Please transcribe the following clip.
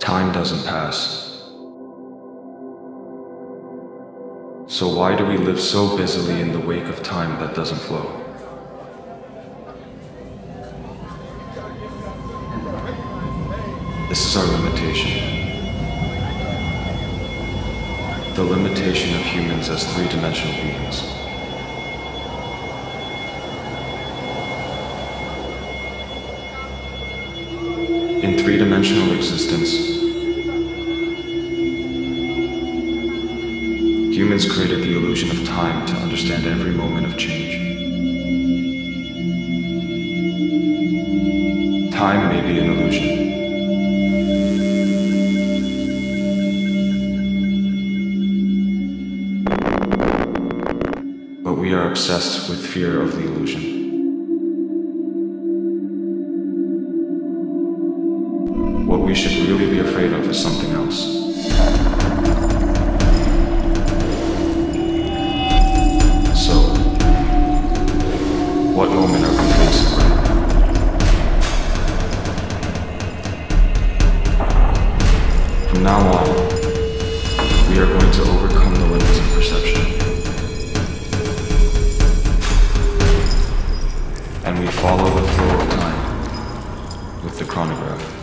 Time doesn't pass. So why do we live so busily in the wake of time that doesn't flow? This is our limitation. The limitation of humans as three-dimensional beings. In three-dimensional existence, humans created the illusion of time to understand every moment of change. Time may be an illusion. But we are obsessed with fear of the illusion. What we should really be afraid of is something else. So, what moment are we facing right now? From now on, we are going to overcome the limits of perception. And we follow the flow of time with the chronograph.